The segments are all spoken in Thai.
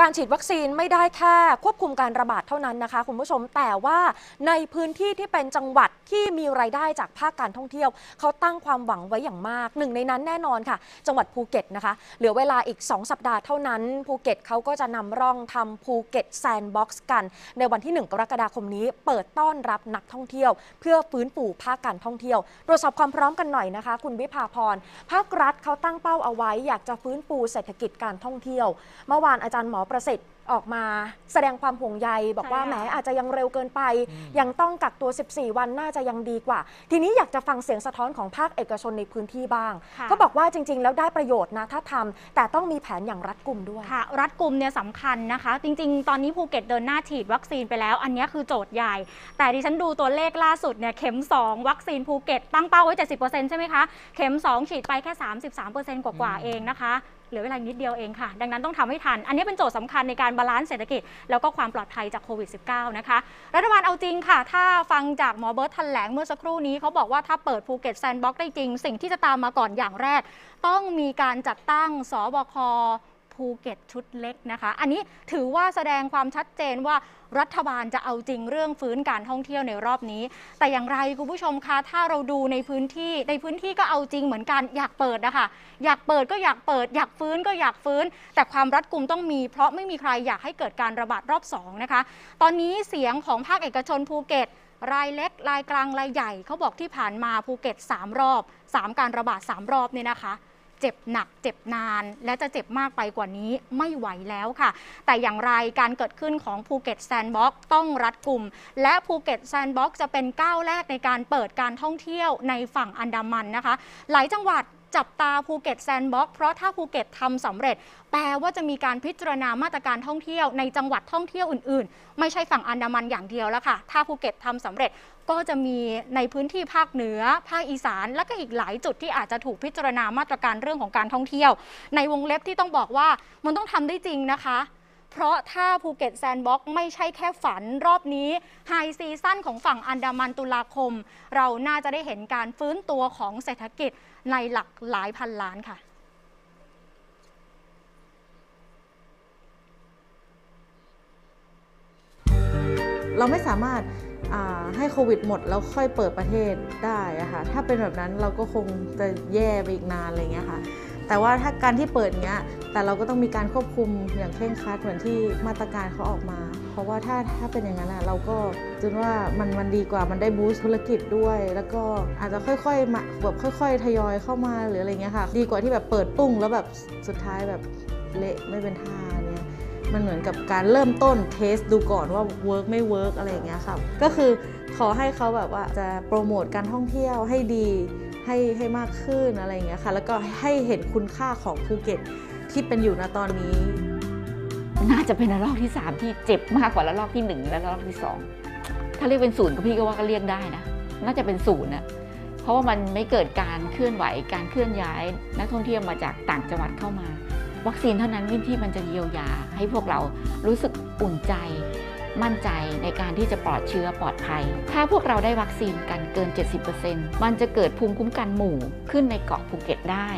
การฉีดวัคซีนไม่ได้แค่ควบคุมการระบาดเท่านั้นนะคะคุณผู้ชมแต่ว่าในพื้นที่ที่เป็นจังหวัดที่มีรายได้จากภาคการท่องเที่ยว เขาตั้งความหวังไว้อย่างมากหนึ่งในนั้นแน่นอนค่ะ จังหวัดภูเก็ตนะคะ เหลือเวลาอีก 2 สัปดาห์เท่านั้น ภูเก็ตเขาก็จะนำร่องทำภูเก็ตแซนด์บ็อกซ์กัน ในวันที่ 1 กรกฎาคมนี้ เปิดต้อนรับนักท่องเที่ยว เพื่อฟื้นฟูภาคการท่องเที่ยว ตรวจสอบความพร้อมกันหน่อยนะคะ คุณวิภาพรภาครัฐเขาตั้งเป้าเอาไว้ อยากจะฟื้นฟูเศรษฐกิจการท่องเที่ยวเมื่อวานอาจารย์หมอประสิทธิ์ออกมาแสดงความห่วงใย บอกว่าใช่ไหมคะอาจจะยังเร็วเกินไป ยังต้องกักตัว 14 วันน่าจะยังดีกว่า ทีนี้อยากจะฟังเสียงสะท้อนของภาคเอกชนในพื้นที่บ้างค่ะก็บอกว่าจริง ๆ แล้วได้ประโยชน์นะถ้าทำแต่ต้องมีแผนอย่างรัดกุมด้วยค่ะ รัฐกลุ่มเนี่ยสำคัญนะคะ จริง ๆ ตอนนี้ภูเก็ตเดินหน้าฉีดวัคซีนไปแล้ว อันนี้คือโจทย์ใหญ่ แต่ดิฉันดูตัวเลขล่าสุดเนี่ยเข็ม 2 วัคซีนภูเก็ตตั้งเป้าไว้ 70%ใช่ไหมคะเข็ม 2 ฉีดไปแค่ 33%กว่าๆเองนะคะ เหลือเวลานิดเดียวเองค่ะ ดังนั้นต้องทำให้ทัน อันนี้เป็นโจทย์สำคัญในการ balance เศรษฐกิจ แล้วก็ความปลอดภัยจากโควิด -19 นะคะ รัฐบาลเอาจริงค่ะ ถ้าฟังจากหมอเบิร์ตแถลงเมื่อสักครู่นี้เขาบอกว่าถ้าเปิดภูเก็ตแซนด์บ็อกซ์ได้จริง สิ่งที่จะตามมาก่อนอย่างแรก ต้องมีการจัดตั้งศบค ภูเก็ตชุดเล็กนะคะ อันนี้ถือว่าแสดงความชัดเจนว่ารัฐบาลจะเอาจริงเรื่องฟื้นการท่องเที่ยวในรอบนี้ แต่อย่างไรคุณผู้ชมคะถ้าเราดูในพื้นที่ในพื้นที่ก็เอาจริงเหมือนกันอยากเปิดนะคะอยากเปิดก็อยากเปิด อยากฟื้นก็อยากฟื้น แต่ความรัดกุมต้องมี เพราะไม่มีใครอยากให้เกิดการระบาดรอบสองนะคะตอนนี้เสียงของภาคเอกชนภูเก็ตรายเล็ก รายกลาง รายใหญ่เขาบอกที่ผ่านมาภูเก็ต 3 รอบ 3 การระบาด 3 รอบเนี่ยนะคะ เจ็บหนัก เจ็บนาน และจะเจ็บมากไปกว่านี้ไม่ไหวแล้วค่ะ แต่อย่างไรการเกิดขึ้นของภูเก็ตแซนด์บ็อกต้องรัดกลุ่ม และภูเก็ตแซนด์บ็อกจะเป็นก้าวแรกในการเปิดการท่องเที่ยวในฝั่งอันดามันนะคะ หลายจังหวัด จับตาภูเก็ตแซนด์บ็อกเพราะถ้าภูเก็ตทำสำเร็จ แปลว่าจะมีการพิจารณามาตรการท่องเที่ยวในจังหวัดท่องเที่ยวอื่น ๆ ไม่ใช่ฝั่งอันดามันอย่างเดียวแล้วค่ะ ถ้าภูเก็ตทำสำเร็จก็จะมีในพื้นที่ภาคเหนือ ภาคอีสาน และก็อีกหลายจุดที่อาจจะถูกพิจารณามาตรการเรื่องของการท่องเที่ยว ในวงเล็บที่ต้องบอกว่ามันต้องทำได้จริงนะคะเพราะถ้าภูเก็ตแซนด์บ็อกไม่ใช่แค่ฝันรอบนี้ high season ของฝั่งอันดามันตุลาคม เราน่าจะได้เห็นการฟื้นตัวของเศรษฐกิจ ในหลักหลายพันล้านค่ะ เราไม่สามารถให้โควิดหมดแล้วค่อยเปิดประเทศได้อะค่ะ ถ้าเป็นแบบนั้นเราก็คงจะแย่ไปอีกนานอะไรเงี้ยค่ะ แต่ว่าถ้าการที่เปิดเงี้ย แต่เราก็ต้องมีการควบคุมอย่างเคร่งครัดเหมือนที่มาตรการเขาออกมา เพราะว่าถ้าถ้าเป็นอย่างนั้นอะเราก็คิดว่ามันมันดีกว่ามันได้ boost ธุรกิจด้วย แล้วก็อาจจะค่อยๆมาแบบค่อย ๆ ทยอยเข้ามาหรืออะไรเงี้ยค่ะ ดีกว่าที่แบบเปิดปุ้งแล้วแบบสุดท้ายแบบเละไม่เป็นท่าเนี่ยมันเหมือนกับการเริ่มต้น test ดูก่อนว่า work ไม่ work อะไรอย่างเงี้ยค่ะก็คือขอให้เขาแบบว่าจะโปรโมทการท่องเที่ยวให้ดีให้ให้มากขึ้นอะไรอย่างเงี้ยค่ะ แล้วก็ให้เห็นคุณค่าของภูเก็ตที่เป็นอยู่ณตอนนี้ น่าจะเป็นระลอกที่ 3 ที่เจ็บมากกว่าระลอกที่ 1 และระลอกที่ 2 ถ้าเรียกเป็นศูนย์ก็พี่ก็ว่าก็เรียกได้นะ น่าจะเป็นศูนย์นะเพราะว่ามันไม่เกิดการเคลื่อนไหวการเคลื่อนย้ายนักท่องเที่ยวมาจากต่างจังหวัดเข้ามา วัคซีนเท่านั้นที่มันจะเยียวยา ให้พวกเรารู้สึกอุ่นใจมั่นใจในการที่จะปลอดเชื้อปลอดภัย ถ้าพวกเราได้วัคซีนกันเกิน 70%มันจะเกิดภูมิคุ้มกันหมู่ขึ้นในเกาะภูเก็ตได้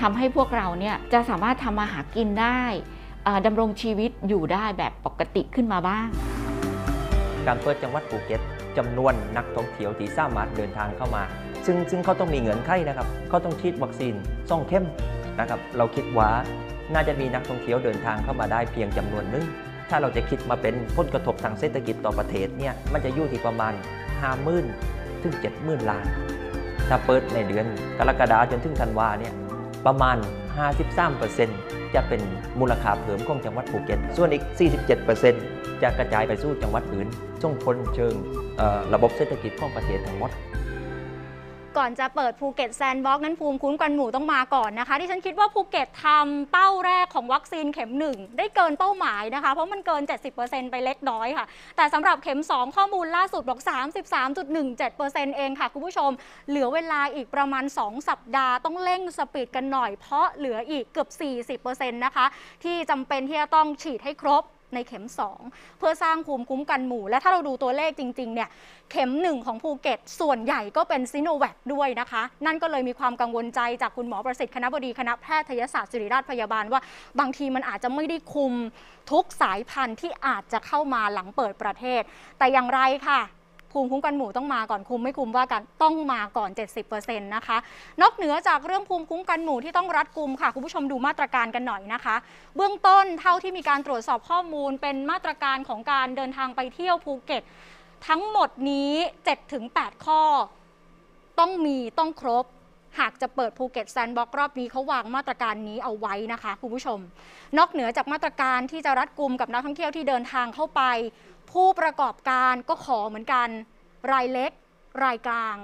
ทำให้พวกเราเนี่ยจะสามารถทำมาหากินได้ ดำรงชีวิตอยู่ได้แบบปกติขึ้นมาบ้าง การเปิดจังหวัดภูเก็ตจำนวนนักท่องเที่ยวที่สามารถเดินทางเข้ามา ซึ่งซึ่งเขาต้องมีเงื่อนไขนะครับเขาต้องฉีดวัคซีนซ่องเข้มนะครับเราคิดว่าน่าจะมีนักท่องเที่ยวเดินทางเข้ามาได้เพียงจำนวนหนึงถ้าเราจะคิดมาเป็นผลกระทบทางเศรษฐกิจต่อประเทศเนี่ยมันจะอยู่ที่ประมาณ 50,000ถึง 70,000 ล้าน ถ้าเปิดในเดือนกรกฎาคมจนถึงธันวาเนี่ยประมาณ 53% จะเป็นมูลค่าเพิ่มของจังหวัดภูเก็ต ส่วนอีก 47%จะกระจายไปสู่จังหวัดอื่นส่งผลเชิงระบบเศรษฐกิจของประเทศทั้งหมด ก่อนจะเปิดภูเก็ตแซนด์บ็อกซ์นั้นภูมิคุ้มกันหมู่ต้องมาก่อนนะคะ ดิฉันคิดว่าภูเก็ตทำเป้าแรกของวัคซีนเข็ม 1 ได้เกินเป้าหมายนะคะ เพราะมันเกิน 70%ไปเล็กน้อยค่ะ แต่สำหรับเข็ม 2 ข้อมูลล่าสุดบอก 33.17%เองค่ะ คุณผู้ชม เหลือเวลาอีกประมาณ 2 สัปดาห์ต้องเร่ง speed กันหน่อยเพราะเหลืออีกเกือบ 40%นะคะที่จำเป็นที่จะต้องฉีดให้ครบ ในเข็ม 2 เพื่อสร้างภูมิคุ้มกันหมู่ และถ้าเราดูตัวเลขจริงๆเนี่ยเข็ม 1 ของภูเก็ต ส่วนใหญ่ก็เป็นซิโนแวคด้วยนะคะ นั่นก็เลยมีความกังวลใจจากคุณหมอประสิทธิ์คณบดีคณะแพทยศาสตร์ศิริราชพยาบาลว่าบางทีมันอาจจะไม่ได้คุมทุกสายพันธุ์ที่อาจจะเข้ามาหลังเปิดประเทศ แต่อย่างไรค่ะ ภูมิคุ้มกันหมู่ต้องมาก่อนคุมไม่คุมว่ากันต้องมาก่อน 70%นะคะ นอกเหนือจากเรื่องภูมิคุ้มกันหมู่ที่ต้องรัดกุมค่ะ คุณผู้ชมดูมาตรการกันหน่อยนะคะ เบื้องต้นเท่าที่มีการตรวจสอบข้อมูล เป็นมาตรการของการเดินทางไปเที่ยวภูเก็ต ทั้งหมดนี้ 7-8 ข้อ ต้องมีต้องครบหากจะเปิดภูเก็ตแซนด์บ็อกซ์รอบนี้เขาวางมาตรการนี้เอาไว้นะคะคุณผู้ชม นอกเหนือจากมาตรการที่จะรัดกุมกับนักท่องเที่ยวที่เดินทางเข้าไป ผู้ประกอบการก็ขอเหมือนกัน รายเล็ก รายกลาง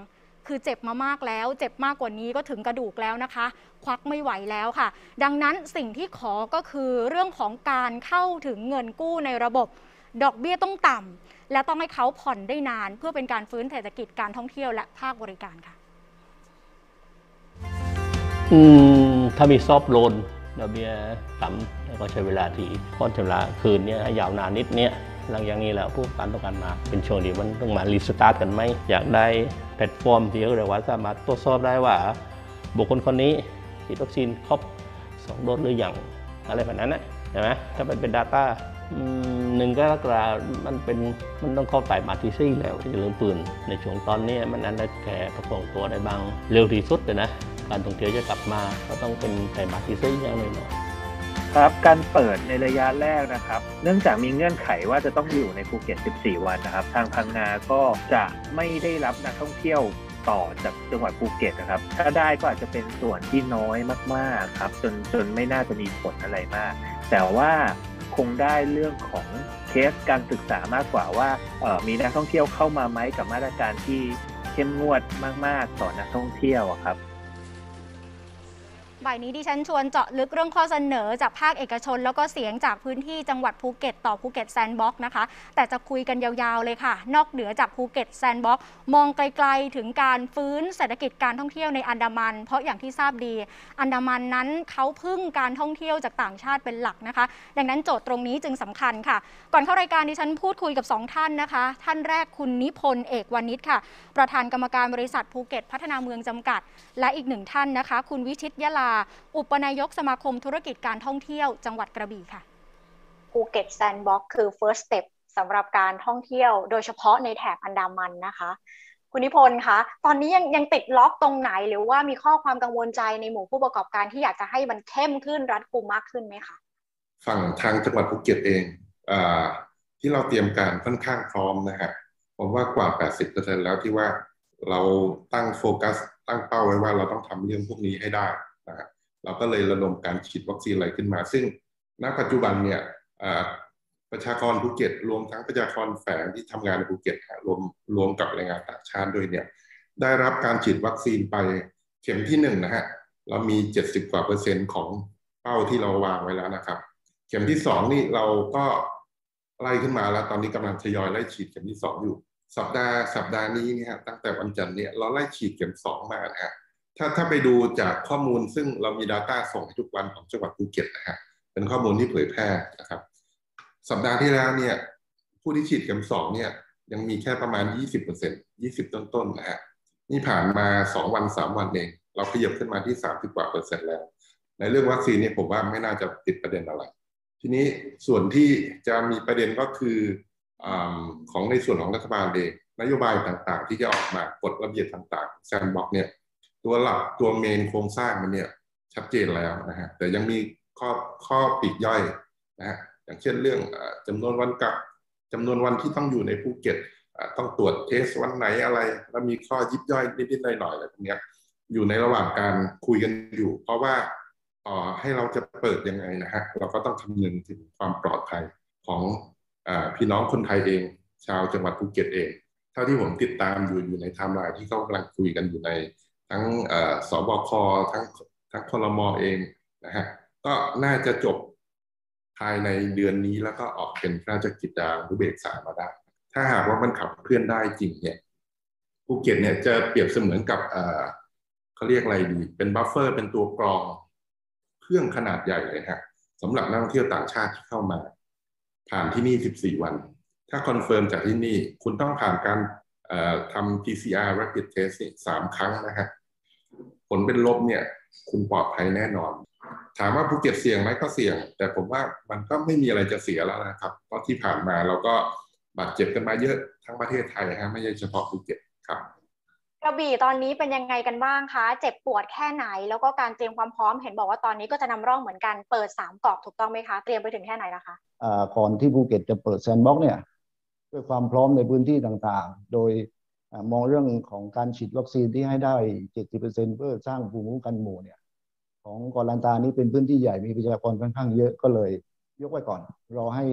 คือเจ็บมามากแล้ว เจ็บมากกว่านี้ก็ถึงกระดูกแล้วนะคะ ควักไม่ไหวแล้วค่ะ ดังนั้นสิ่งที่ขอก็คือเรื่องของการเข้าถึงเงินกู้ในระบบ ดอกเบี้ยต้องต่ำและต้องให้เขาผ่อนได้นาน เพื่อเป็นการฟื้นเศรษฐกิจการท่องเที่ยวและภาคบริการค่ะอืมถ้ามี soft loan ดอกเบี้ยต่ำแล้วก็ใช้เวลาที่ผ่อนชำระคืนเนี้ยให้ยาวนานนิดเนี้ย หลังอย่างนี้แล้วผู้การต้องการมาเป็นช่วงที่มันต้องมา restart กันไหมอยากได้แพลตฟอร์มที่เขาเรียกว่าสามารถตรวจสอบได้ว่า บุคคลคนนี้ฉีดวัคซีนครบสองโดสหรือยังอะไรแบบนั้นนะใช่ไหมถ้ามันเป็น Data หนึ่งก็รักรามันเป็นมันต้องเข้าไต่มาที่ซี่แล้วที่จะเริ่มปืน ในช่วงตอนนี้มันนั้นได้แค่ประคองตัวได้บางเร็วที่สุดเลยนะ การท่องเที่ยวจะกลับมาก็ต้องเป็นไตรมาที่สี่อย่างหน้อย ครับการเปิดในระยะแรกนะครับ เนื่องจากมีเงื่อนไขว่าจะต้องอยู่ในภูเก็ต 14 วันนะครับ ทางพังงาก็จะไม่ได้รับนักท่องเที่ยวต่อจากจังหวัดภูเก็ตนะครับ ถ้าได้ก็อาจจะเป็นส่วนที่น้อยมากๆครับ จนจนไม่น่าจะมีผลอะไรมาก แต่ว่าคงได้เรื่องของเคสการศึกษามากกว่าว่าออมีนักท่องเที่ยวเข้ามาไหมกับมาตรการที่เข้มงวดมาก ๆ ต่อนักท่องเที่ยวครับ บ่ายนี้ดิฉันชวนเจาะลึกเรื่องข้อเสนอจากภาคเอกชน แล้วก็เสียงจากพื้นที่จังหวัดภูเก็ตต่อภูเก็ตแซนด์บ็อกซ์นะคะ แต่จะคุยกันยาวๆเลยค่ะ นอกเหนือจากภูเก็ตแซนด์บ็อกซ์มองไกลๆถึงการฟื้นเศรษฐกิจการท่องเที่ยวในอันดามัน เพราะอย่างที่ทราบดี อันดามันนั้นเขาพึ่งการท่องเที่ยวจากต่างชาติเป็นหลักนะคะ ดังนั้นโจทย์ตรงนี้จึงสำคัญค่ะ ก่อนเข้ารายการดิฉันพูดคุยกับสองท่านนะคะ ท่านแรกคุณนิพนธ์เอกวานิชค่ะ ประธานกรรมการบริษัทภูเก็ต พัฒนาเมืองจำกัด และอีกหนึ่งท่านนะคะ คุณวิชิตยะลาอุปนายกสมาคมธุรกิจการท่องเที่ยวจังหวัดกระบี่ค่ะภูเก็ตแซนด์บ็อกซ์คือ first step สำหรับการท่องเที่ยว โดยเฉพาะในแถบอันดามันนะคะ คุณนิพนธ์คะ ตอนนี้ยังยังติดล็อกตรงไหนหรือว่ามีข้อความกังวลใจในหมู่ผู้ประกอบการที่อยากจะให้มันเข้มขึ้นรัดกุมมากขึ้นไหมคะฝั่งทางจังหวัดภูเก็ตเองอาที่เราเตรียมการค่อนข้างพร้อมนะฮะผมว่ากว่า 80%แล้วที่ว่าเราตั้งโฟกัส ตั้งเป้าไว้ว่าเราต้องทำเรื่องพวกนี้ให้ได้ นะฮะเราก็เลยระดมการฉีดวัคซีนอะไรขึ้นมา ซึ่งณปัจจุบันเนี่ยประชากรภูเก็ต รวมทั้งประชากรแฝงที่ทำงานในภูเก็ตรวมรวมกับแรงงานต่างชาติด้วยเนี่ยได้รับการฉีดวัคซีนไปเข็มที่หนึ่งนะฮะเรามี 70 กว่าเปอร์เซ็นต์ของเป้าที่เราวางไว้แล้วนะครับ เข็มที่สองนี่เราก็ไล่ขึ้นมาแล้ว ตอนนี้กำลังทยอยไล่ฉีดเข็มที่สองอยู่ สัปดาห์สัปดาห์นี้เนี่ยฮะตั้งแต่วันจันทร์เนี่ยเราไล่ฉีดเข็มสองมานะฮะ ถ้าถ้าไปดูจากข้อมูลซึ่งเรามี Data ส่งทุกวันของจังหวัดภูเก็ตนะฮะเป็นข้อมูลที่เผยแพร่นะครับ สัปดาห์ที่แล้วเนี่ย ผู้ที่ฉีดเข็มสองเนี่ย ยังมีแค่ประมาณ 20% 20 ต้นๆนนะฮะนี่ผ่านมาสองวันสามวันเองเราขยับขึ้นมาที่ 30 กว่าเปอร์เซ็นต์แล้ว ในเรื่องวัคซีนเนี่ยผมว่าไม่น่าจะติดประเด็นอะไร ทีนี้ส่วนที่จะมีประเด็นก็คืออาของในส่วนของรัฐบาลเองนโยบายต่างๆ ที่จะออกมากฎระเบียบต่างๆแซนด์บ็อกซ์เนี่ย ตัวหลักตัว main โครงสร้างมันเนี่ยชัดเจนแล้วนะฮะแต่ยังมีข้อข้อปีกย่อยนะฮะอย่างเช่นเรื่องเออจำนวนวันกักจำนวนวันที่ต้องอยู่ในภูเก็ตต้องตรวจ test วันไหนอะไร แล้วมีข้อยิบย่อยนิดๆหน่อยๆอะไรพวกเนี้ยอยู่ในระหว่างการคุยกันอยู่ เพราะว่าต่อให้เราจะเปิดยังไงนะฮะเราก็ต้องคำนึงถึงความปลอดภัยของอพี่น้องคนไทยเอง ชาวจังหวัดภูเก็ตเอง เท่าที่ผมติดตามอยู่อยู่ในไทม์ไลน์ที่เขากำลังคุยกันอยู่ใน ทั้งศบคทั้งทั้งครมเองนะฮะก็น่าจะจบภายในเดือนนี้แล้วก็ออกเป็นระราชกิจจานุเบกษามาได้ ถ้าหากว่ามันขับเคลื่อนได้จริงเนี่ยภูเก็ตเนี่ยจะเปรียบเสมือนกับเออเขาเรียกอะไรดี เป็น buffer เป็นตัวกรองเครื่องขนาดใหญ่เลยฮะสำหรับนักท่องเที่ยวต่างชาติที่เข้ามา ผ่านที่นี่ 14 วัน ถ้า confirm จากที่นี่ คุณต้องผ่านการ ทำ PCR rapid test นี่สามครั้งนะฮะผลเป็นลบเนี่ยคุณปลอดภัยแน่นอน ถามว่าภูเก็ตเสี่ยงไหมก็เสี่ยง แต่ผมว่ามันก็ไม่มีอะไรจะเสียแล้วนะครับ เพราะที่ผ่านมาเราก็บาดเจ็บกันมาเยอะทั้งประเทศไทยฮะไม่ใช่เฉพาะภูเก็ตครับกระบี่ตอนนี้เป็นยังไงกันบ้างคะ เจ็บปวดแค่ไหน แล้วก็การเตรียมความพร้อมเห็นบอกว่าตอนนี้ก็จะนำร่องเหมือนกันเปิดสามเกาะถูกต้องไหมคะ เตรียมไปถึงแค่ไหนแล้วคะอ่าก่อนที่ภูเก็ตจะเปิดแซนด์บ็อกซ์เนี่ย ด้วยความพร้อมในพื้นที่ต่างๆ โดยมองเรื่องของการฉีดวัคซีนที่ให้ได้ 70%เพื่อสร้างภูมิคุ้มกันหมู่เนี่ยของเกาะลันตานี้เป็นพื้นที่ใหญ่มีประชากรค่อนข้างเยอะก็เลย ยกไว้ก่อน รอให้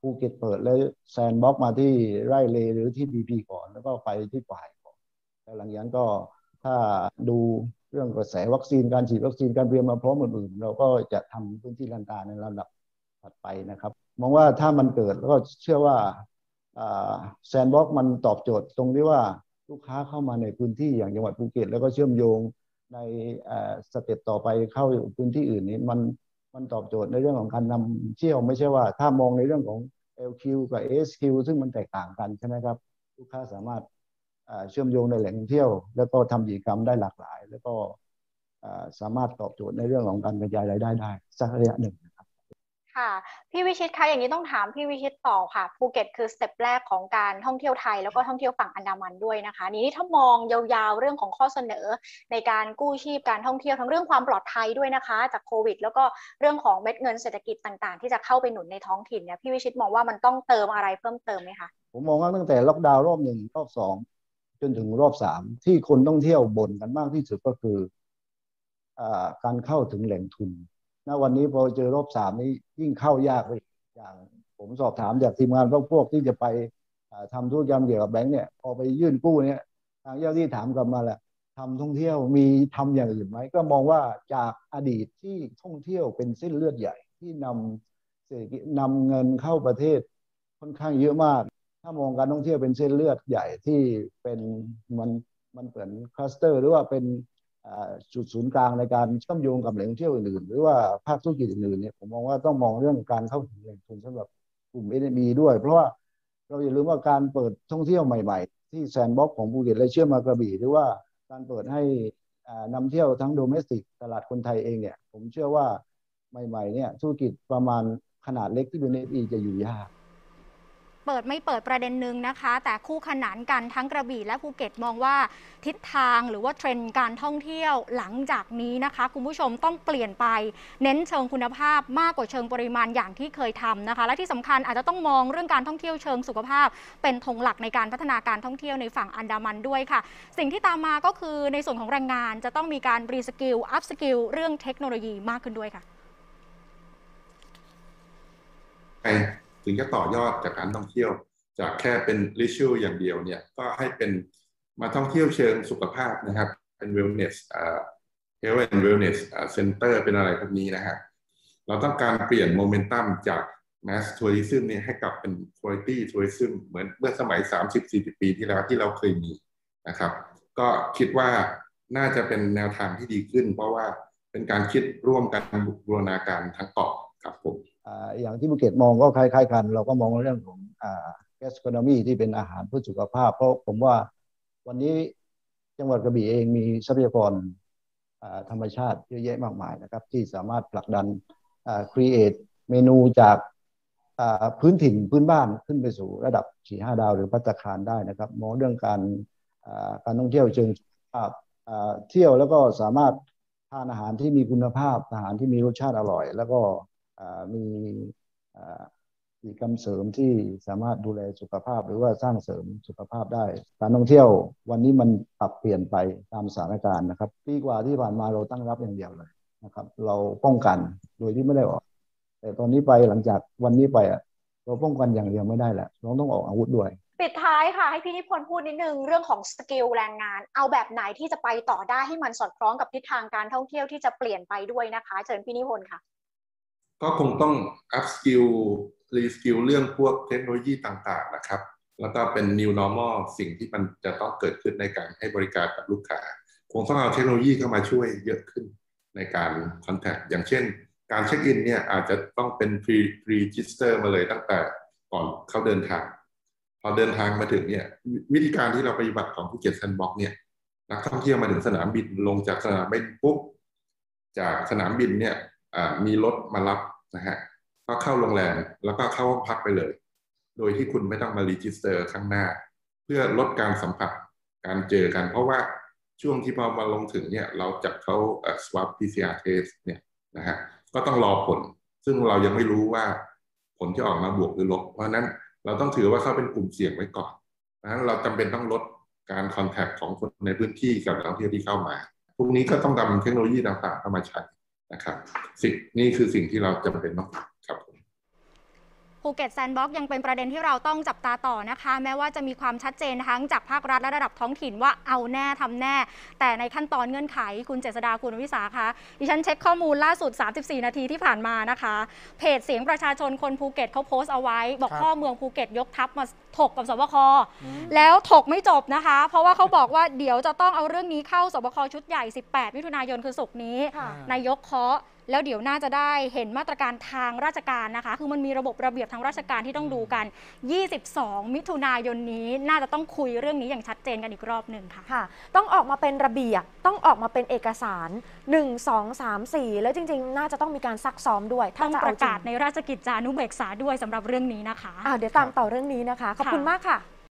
ภูเก็ตเปิดแล้วแซนด์บ็อกซ์มาที่ไร่เลย์หรือที่พีพีก่อน แล้วก็ไปที่ไหงก่อนแล้วหลังจากนั้นก็ถ้าดูเรื่องกระแสวัคซีนการฉีดวัคซีนการเตรียมความพร้อมอื่นๆเราก็จะทำพื้นที่ลันตาในลำดับถัดไปนะครับ มองว่าถ้ามันเกิดแล้วก็เชื่อว่าแซนด์บ็อกซ์มันตอบโจทย์ตรงที่ว่าลูกค้าเข้ามาในพื้นที่อย่างจังหวัดภูเก็ต แล้วก็เชื่อมโยงใน step ต่อไปเข้าพื้นที่อื่นนี้มันมันตอบโจทย์ในเรื่องของการนำเที่ยวไม่ใช่ว่า ถ้ามองในเรื่องของ LQ กับ SQ ซึ่งมันแตกต่างกันใช่ไหมครับ ลูกค้าสามารถเชื่อมโยงในแหล่งท่องเที่ยว แล้วก็ทำกิจกรรมได้หลากหลาย แล้วก็สามารถตอบโจทย์ในเรื่องของการกระจายรายได้ได้สักระยะหนึ่ง ค่ะ พี่วิชิตคะอย่างนี้ต้องถามพี่วิชิตต่อค่ะภูเก็ตคือ step แรกของการท่องเที่ยวไทยแล้วก็ท่องเที่ยวฝั่งอันดามันด้วยนะคะ นี้ถ้ามองยาวๆเรื่องของข้อเสนอ ในการกู้ชีพการท่องเที่ยวทั้งเรื่องความปลอดภัยด้วยนะคะ จากโควิด แล้วก็เรื่องของเม็ดเงินเศรษฐกิจต่างๆ ที่จะเข้าไปหนุนในท้องถิ่นเนี่ยพี่วิชิตมองว่ามันต้องเติมอะไรเพิ่มเติมไหมคะผมมองว่าตั้งแต่ล็อกดาวน์รอบหนึ่งรอบสองจนถึงรอบสามที่คนท่องเที่ยวบ่นกันมากที่สุดก็คืออการเข้าถึงแหล่งทุน ณวันนี้พอเจอรอบสามนี้ยิ่งเข้ายากไปอย่างผมสอบถามจากทีมงานพวกพวกที่จะไปทำธุรกรรมเกี่ยวกับแบงค์เนี่ยพอไปยื่นกู้เนี่ยทางเจ้าที่ถามกลับมาแหละทำท่องเที่ยวมีทำอย่างอื่นไหมก็มองว่าจากอดีตที่ท่องเที่ยวเป็นเส้นเลือดใหญ่ ที่นำเศรษฐกิจนำเงินเข้าประเทศค่อนข้างเยอะมาก ถ้ามองการท่องเที่ยวเป็นเส้นเลือดใหญ่ที่เป็นมันมันเหมือนคลัสเตอร์ หรือว่าเป็น จุดศูนย์กลางในการเชื่อมโยงกับแหล่งเที่ยวอื่นๆหรือว่าภาคธุรกิจอื่นๆเนี่ยผมมองว่าต้องมองเรื่องการเข้าถึงแหล่งทุนสำหรับกลุ่ม SME ด้วย เพราะว่าเราอย่าลืมว่าการเปิดท่องเที่ยวใหม่ ๆ ที่แซนด์บ็อกซ์ของภูเก็ตและเชื่อมมากระบี่หรือว่าการเปิดให้นำเที่ยวทั้ง domestic ตลาดคนไทยเองเนี่ยผมเชื่อว่าใหม่ๆเนี่ยธุรกิจประมาณขนาดเล็กที่เป็น SME จะอยู่ยาก เปิดไม่เปิดประเด็นหนึ่งนะคะ แต่คู่ขนานกันทั้งกระบี่และภูเก็ตมองว่าทิศทางหรือว่าเทรนด์การท่องเที่ยวหลังจากนี้นะคะ คุณผู้ชมต้องเปลี่ยนไป เน้นเชิงคุณภาพมากกว่าเชิงปริมาณอย่างที่เคยทำนะคะ และที่สำคัญอาจจะต้องมองเรื่องการท่องเที่ยวเชิงสุขภาพ เป็นธงหลักในการพัฒนาการท่องเที่ยวในฝั่งอันดามันด้วยค่ะ สิ่งที่ตามมาก็คือในส่วนของแรงงานจะต้องมีการ reskill upskill เรื่องเทคโนโลยีมากขึ้นด้วยค่ะ ถึงจะต่อยอดจากการท่องเที่ยว จากแค่เป็น leisure อย่างเดียวเนี่ยก็ให้เป็นมาท่องเที่ยวเชิงสุขภาพนะครับเป็น wellness อ่า health and wellness center เป็นอะไรพวกนี้นะฮะเราต้องการเปลี่ยนโมเมนตัมจาก mass tourism เนี่ยให้กลับเป็น quality tourism เหมือนเมื่อสมัย 30-40 ปีที่แล้วที่เราเคยมีนะครับ ก็คิดว่าน่าจะเป็นแนวทางที่ดีขึ้น เพราะว่าเป็นการคิดร่วมกันบูรณาการทั้งเกาะครับผม อย่างที่ภูเก็ตมองก็คล้ายๆกัน เราก็มองเรื่องของแกสโคโนมีที่เป็นอาหารเพื่อสุขภาพ เพราะผมว่าวันนี้จังหวัดกระบี่เองมีทรัพยากรธรรมชาติเยอะแยะมากมายนะครับ ที่สามารถผลักดันครีเอทเมนูจากพื้นถิ่นพื้นบ้านขึ้นไปสู่ระดับสี่ห้าดาวหรือพัตคารได้นะครับมองเรื่องการการท่องเที่ยวเชิงภาพเที่ยวแล้วก็สามารถทานอาหารที่มีคุณภาพอาหารที่มีรสชาติอร่อย แล้วก็ มีกิจกรรมเสริมที่สามารถดูแลสุขภาพหรือว่าสร้างเสริมสุขภาพได้ การท่องเที่ยววันนี้มันปรับเปลี่ยนไปตามสถานการณ์นะครับปีกว่าที่ผ่านมาเราตั้งรับอย่างเดียวเลยนะครับ เราป้องกันโดยที่ไม่ได้ออก แต่ตอนนี้ไปหลังจากวันนี้ไปอะเราป้องกันอย่างเดียวไม่ได้แหละเราต้องออกอาวุธด้วย ปิดท้ายค่ะ ให้พี่นิพนธ์พูดนิดนึงเรื่องของสกิลแรงงาน เอาแบบไหนที่จะไปต่อได้ให้มันสอดคล้องกับทิศทางการท่องเที่ยวที่จะเปลี่ยนไปด้วยนะคะ เชิญพี่นิพนธ์ค่ะ ก็คงต้อง up skill re skill เรื่องพวกเทคโนโลยีต่างๆนะครับ แล้วก็เป็น new normal สิ่งที่มันจะต้องเกิดขึ้นในการให้บริการกับลูกค้า คงต้องเอาเทคโนโลยีเข้ามาช่วยเยอะขึ้นในการ contact อย่างเช่น การเช็คอินเนี่ยอาจจะต้องเป็น pre register มาเลยตั้งแต่ก่อนเขาเดินทาง พอเดินทางมาถึงเนี่ยวิธีการที่เราปฏิบัติของภูเก็ตแซนด์บ็อกเนี่ยนักท่องเที่ยวมาถึงสนามบินลงจากสนามบินปุ๊บจากสนามบินเนี่ย มีรถมารับนะฮะก็เข้าโรงแรมแล้วก็เข้าห้องพักไปเลย โดยที่คุณไม่ต้องมา register ข้างหน้า เพื่อลดการสัมผัสการเจอกัน เพราะว่าช่วงที่พอมาลงถึงเนี่ยเราจับเขาเอ่อ swab PCR test เนี่ยนะฮะก็ต้องรอผล ซึ่งเรายังไม่รู้ว่าผลที่ออกมาบวกหรือลบ เพราะนั้นเราต้องถือว่าเขาเป็นกลุ่มเสี่ยงไว้ก่อนเพราะนั้นเราจำเป็นต้องลดการคอนแทคของคนในพื้นที่กับนักท่องเที่ยวที่เข้ามาพวกนี้ก็ต้องนำเทคโนโลยีต่างๆเข้ามาใช้ นะครับสิ่งนี่คือสิ่งที่เราจำเป็นต้องทำ ภูเก็ตแซนด์บ็อกยังเป็นประเด็นที่เราต้องจับตาต่อนะคะ แม้ว่าจะมีความชัดเจนทั้งจากภาครัฐและระดับท้องถิ่นว่าเอาแน่ทำแน่ แต่ในขั้นตอนเงื่อนไขคุณเจษดาคุณวิสาคะดิฉันเช็คข้อมูลล่าสุด 34 นาทีที่ผ่านมานะคะ เพจเสียงประชาชนคนภูเก็ตเขาโพสต์เอาไว้ บอกครับพ่อเมืองภูเก็ตยกทัพมาถกกับศบคแล้วถกไม่จบนะคะ เพราะว่าเขาบอกว่าเดี๋ยวจะต้องเอาเรื่องนี้เข้าศบคชุดใหญ่ 18 มิถุนายนคือศุกร์นี้ค่ะนายกเคาะ แล้วเดี๋ยวน่าจะได้เห็นมาตรการทางราชการนะคะ คือมันมีระบบระเบียบทางราชการที่ต้องดูกัน 22 มิถุนายนนี้น่าจะต้องคุยเรื่องนี้อย่างชัดเจนกันอีกรอบหนึ่งค่ะ ค่ะ ต้องออกมาเป็นระเบียบ ต้องออกมาเป็นเอกสาร 1 2 3 4 แล้วจริง ๆ น่าจะต้องมีการซักซ้อมด้วยถ้าต้องจะปเอาระจริกางศในราชกิจจานุเบกษาด้วยสำหรับเรื่องนี้นะคะ อ่าเดี๋ยวตามต่อเรื่องนี้นะคะ ขอบคุณค่ะมากค่ะ